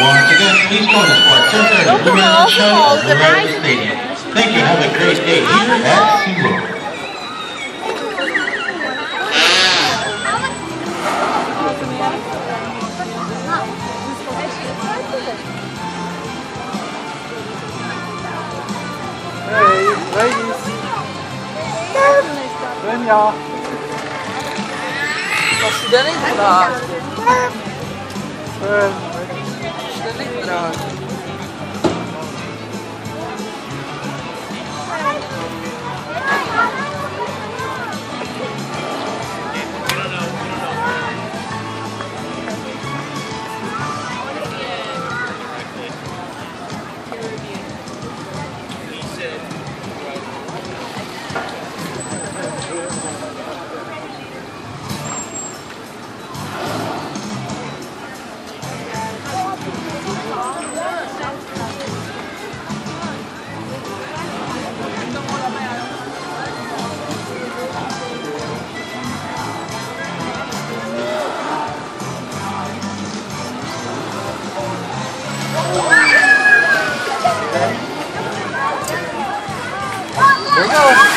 Once again, please join us for our 10:30 Lumiere show at Rapids Stadium. Thank you. Have a great day here at SeaWorld. Hey, ladies. Svenja. Was je Não. Er? There you go.